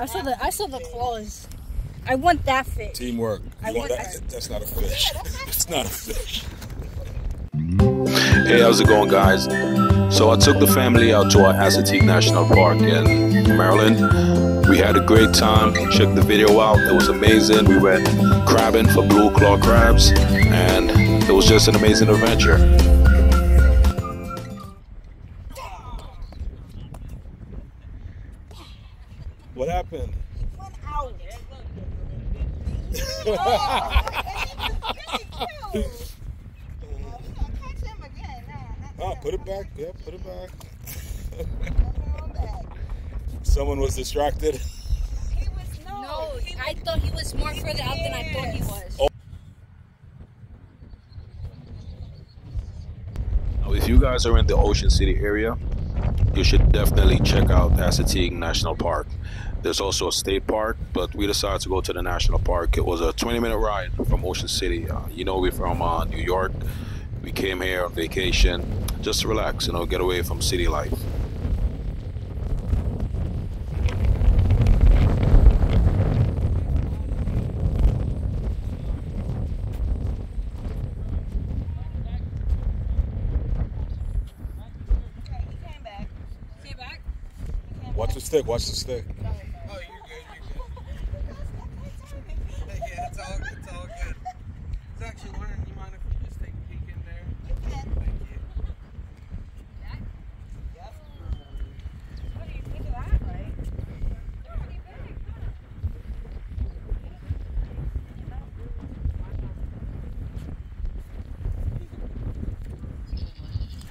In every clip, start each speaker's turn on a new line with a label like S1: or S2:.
S1: I saw the I saw the claws. I want that fish.
S2: Teamwork.
S1: I
S2: want
S1: want-
S2: that? That's not a fish. it's not a fish.
S3: Hey, how's it going, guys? So I took the family out to our Assateague National Park in Maryland. We had a great time. Check the video out. It was amazing. We went crabbing for blue claw crabs, and it was just an amazing adventure.
S2: What happened?
S4: went out.
S2: Oh, ah, put it back. Yeah, put it back. Someone was distracted.
S1: No, I thought he was more further out than I thought he was.
S3: Now, if you guys are in the Ocean City area, you should definitely check out Assateague National Park. There's also a state park, but we decided to go to the national park. It was a 20 minute ride from Ocean City. Uh, you know, we're from uh, New York. We came here on vacation just to relax, you know, get away from city life.
S1: Came back.
S2: Watch the stick. Watch the stick.
S5: Oh, you're good. You're good. yeah, it's all, it's all good. It's actually, Lauren, you mind if we just take a peek in there? Thank you.
S4: What do you think of that, right? They're pretty big.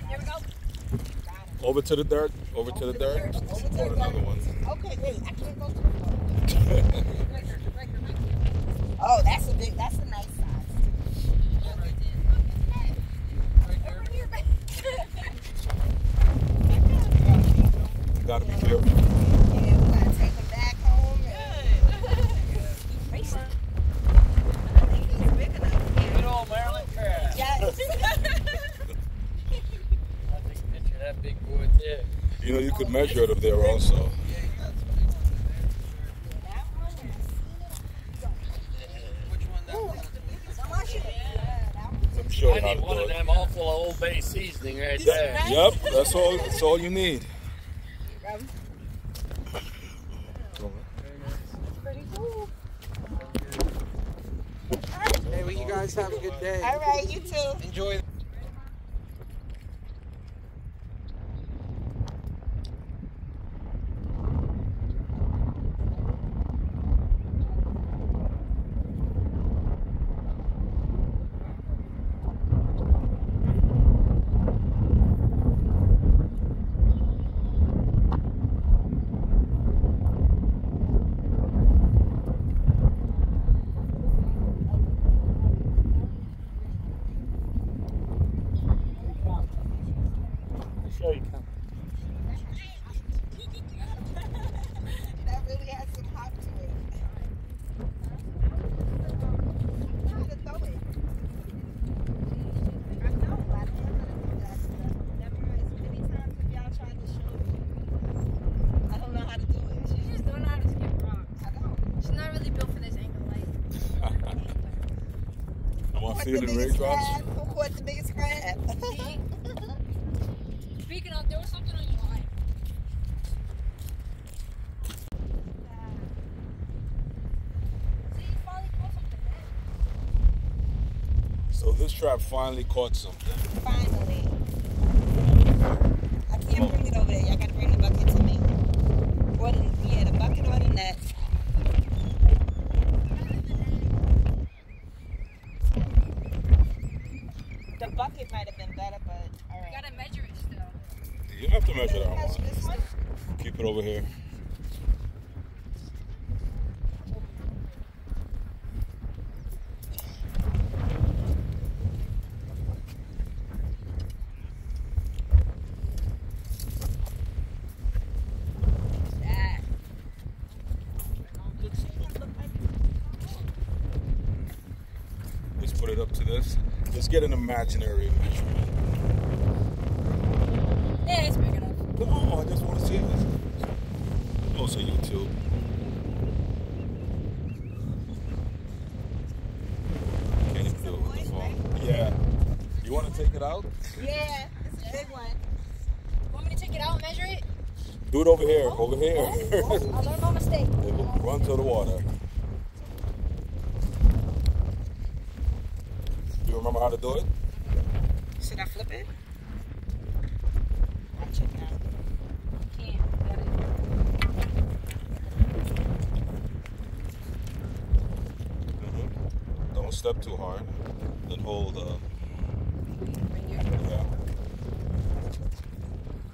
S1: Here we go.
S2: Over to the dirt. Over to the dirt. Or another one.
S4: Okay, wait, I can't go to the. Oh, that's a big, that's a nice size.
S2: You gotta be careful. Could measure it up there also.
S5: Which one? That one?
S2: Let me show
S6: I need one of them all full of Old Bay seasoning right there.
S2: Yep, that's all. That's all you need.
S5: Hey, well, you guys have a good day.
S4: All right, you too.
S5: Enjoy.
S6: Show you.
S4: That really has some hop to it. I know how to throw it. I know, but I don't know how to do that stuff. Never as many times have y'all tried to show me. I don't know how to do it.
S1: She just don't know how to skip rocks.
S4: I don't.
S1: She's not really built for this angle life.
S2: I want to
S4: What's
S2: see
S4: the
S2: it in
S4: biggest
S2: raindrops.
S4: crab? Who caught the biggest crab?
S1: There was something on your line. See, you finally caught something, man.
S2: So this trap finally caught something.
S4: Finally. I can't oh. bring it over there. Y'all gotta bring the bucket to me. Or the, yeah, the bucket or the net. The bucket might have been better, but
S1: You
S4: alright.
S1: gotta measure it still.
S2: You don't have to measure that
S4: Measure
S2: one.
S4: this one.
S2: It over here. Let's put it up to this. Let's get an imaginary measurement.
S1: Yeah, it's big enough.
S2: No, I just want to see it also YouTube. Can't even do it with the phone. Yeah. You want to take it out?
S4: Yeah, it's a big one.
S1: Want me to take it out and measure it?
S2: Do it over here, over here.
S1: Oh, oh, oh. I learned my mistake.
S2: Will run to the water. Do you remember how to do it?
S4: Should I flip it? I'm checking out.
S2: Don't step too hard. Then hold. Uh, yeah.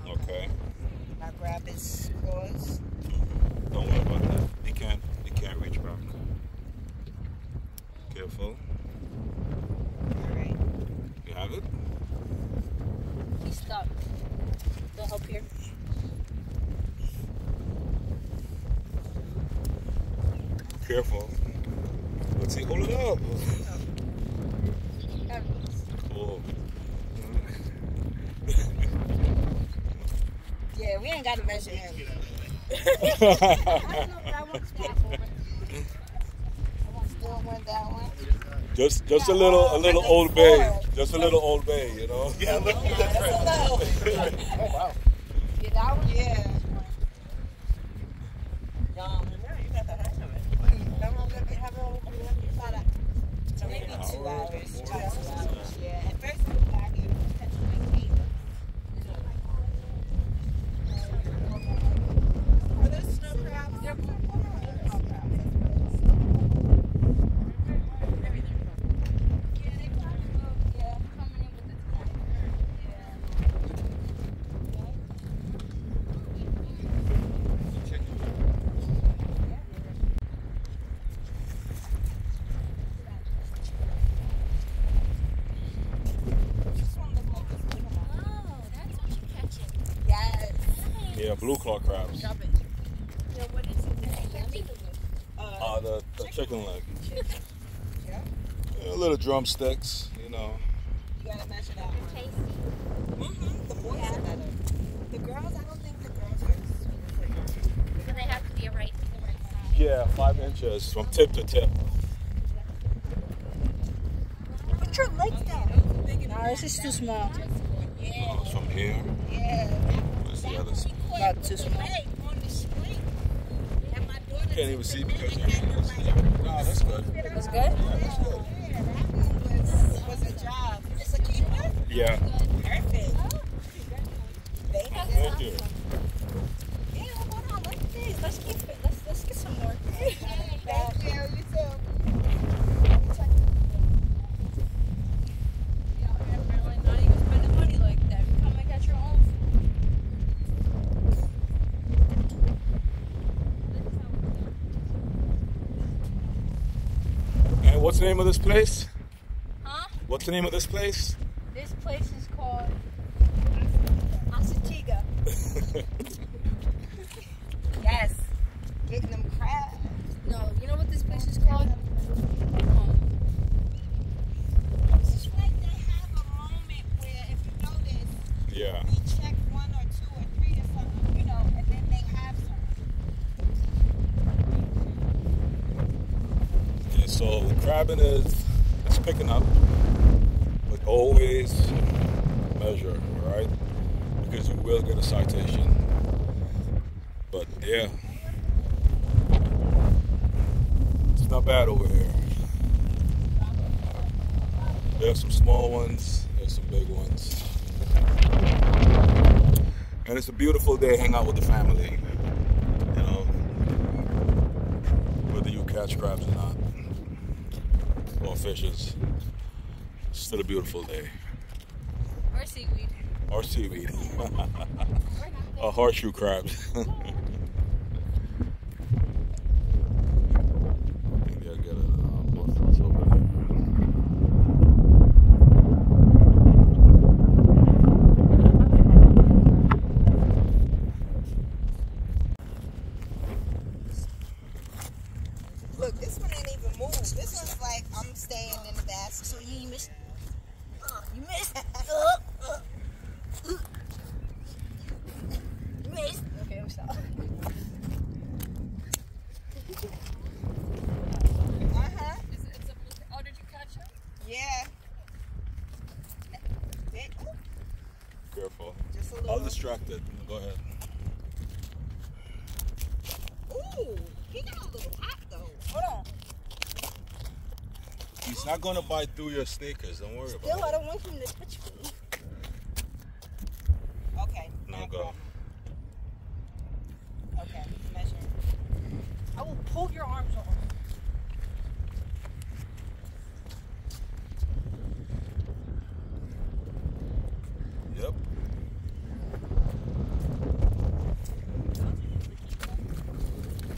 S2: Okay.
S4: I grab his claws.
S2: Don't worry about that. He can't. He can't reach back. Careful.
S4: Alright.
S2: You have it.
S1: He's stuck. They'll help here.
S2: Careful. Let's see. Hold it up. Cool.
S4: Yeah, we ain't got to measure him. Still want that one.
S2: just, just a little, a oh, little old bay. Just a little old bay. You know.
S5: Yeah, look at
S4: That's a little.
S5: Oh, wow.
S1: Get that one?
S4: Yeah.
S5: Um, yeah, you got the hang of it.
S4: Come on, let me have a little about two hours. Two hours. Yeah. At first it was like it was catching my feet. Are those snow crabs? They're snow crabs.
S1: Yeah, they probably will. Yeah, coming in with the tide. Yeah.
S4: This one looks like it's little one.
S1: Oh, that's what you're catching.
S4: Yes.
S2: Yeah, blue claw crabs.
S1: Yeah, what is it?
S4: Uh,
S2: Uh, the, the chicken leg.
S4: yeah.
S2: Yeah, little drumsticks. You know.
S4: You gotta measure that one. Mm-hmm. The boys are better. The girls, I don't think the girls are.
S1: So they have to be a right, the right size.
S2: Yeah, five inches from tip to tip.
S4: Put your legs down.
S1: No, this is too small.
S2: Uh, from here.
S4: Yeah.
S2: That's the other side.
S1: Not too small.
S2: Can't even see because your hands. No, that's good.
S1: That's good?
S2: Yeah, that's good.
S4: Yeah, that one was, was a job. Is this a keeper?
S2: Yeah.
S4: Perfect. Thank you.
S2: Thank you.
S1: Yeah, hold on. Let's see. Let's keep it. Let's, let's get some more.
S4: Thank you. You too.
S1: Yeah, apparently not even spending money like that. Come and get your own.
S2: And what's the name of this place?
S1: Huh?
S2: What's the name of this place?
S1: This place is called Asatiga.
S4: Yes. Getting them crabs.
S1: No, you know what this place is called? Um,
S4: It's like they have a moment where, if you notice,
S2: Yeah.
S4: we check one or two or three or something, you know, and then they have some.
S2: yeah is it's picking up, but always measure, right? Because you will get a citation. But yeah, it's not bad over here. There's some small ones, there's some big ones. And it's a beautiful day, hang out with the family. You know, whether you catch crabs or not, or fishes, still a beautiful day.
S1: or seaweed.
S2: Or seaweed, or horseshoe crabs. Maybe I'll get a uh, both of us over there.
S4: Look, this one ain't even moved. This one's like, I'm staying in the basket. So you missed. Uh, you missed. uh, uh, uh. You missed.
S1: Okay, I'm sorry.
S4: Uh-huh.
S1: Is it, it's a blue, oh, did you catch him?
S4: Yeah. Bitch.
S2: Distracted. Go ahead.
S4: Ooh, he got a little hot though. Hold on.
S2: He's not gonna bite through your sneakers. Don't worry
S4: Still,
S2: about it.
S4: Still, I don't want him to touch me. Okay.
S2: No
S4: no
S2: go.
S4: problem. Okay, measure.
S1: I will pull your arms off.
S2: Yep.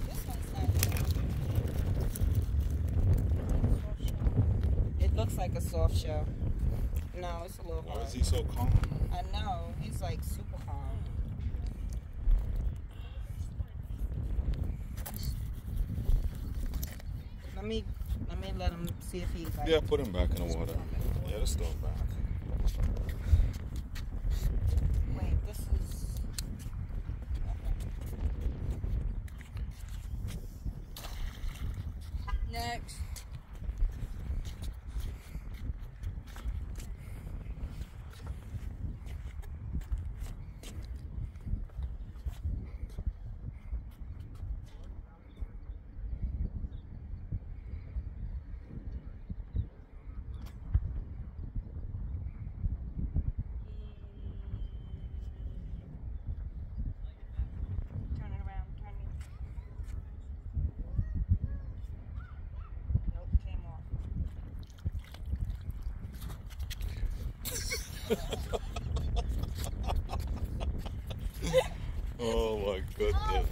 S4: This one's not. It looks like a soft shell. No, it's a little
S2: Why
S4: hard.
S2: is he so calm?
S4: I know. He's like super calm. Let me let me let him see if he's like
S2: Yeah, put him back in the water. Yeah, let's throw him back.
S4: Wait, this is
S1: Next.
S2: Oh my goodness.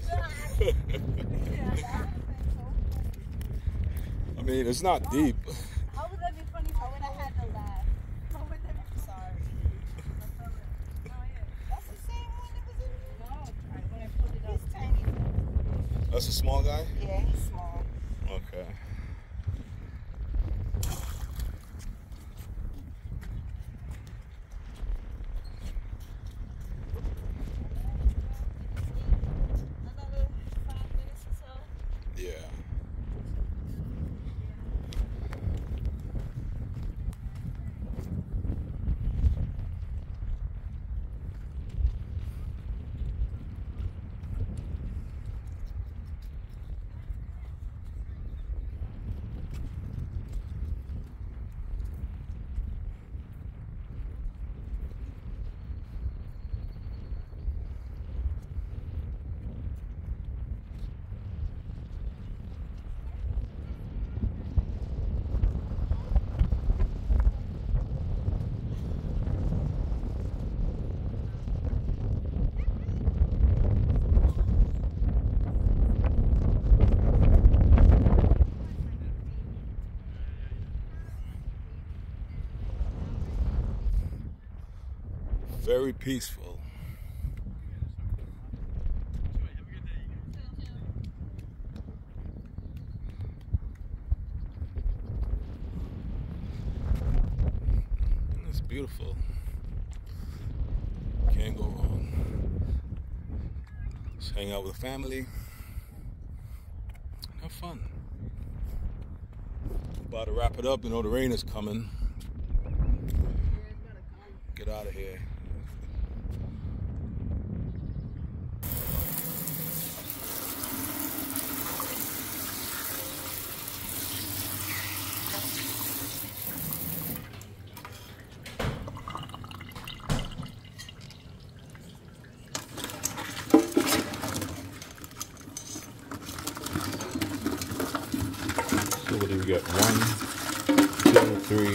S2: Oh, I mean, it's not deep.
S1: How would that be funny if I would have had to laugh? How would that be
S4: Sorry.
S1: Oh,
S4: That's the same one that was in
S1: No, I- when I pulled it up.
S4: He's tiny.
S2: That's a small guy?
S4: Yeah, he's small.
S2: Okay.
S4: Another five minutes or so.
S2: Yeah. Very peaceful. It's beautiful. Can't go wrong. Just hang out with the family. Have fun. About to wrap it up. You know the rain is coming. Get out of here.
S7: So what do we get? One, two, three,